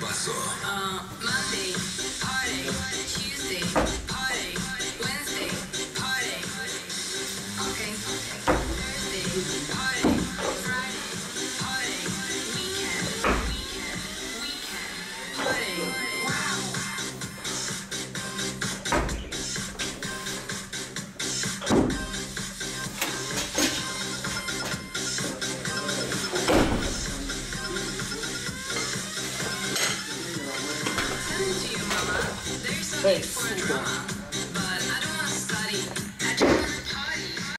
Paso. Uh, Hey,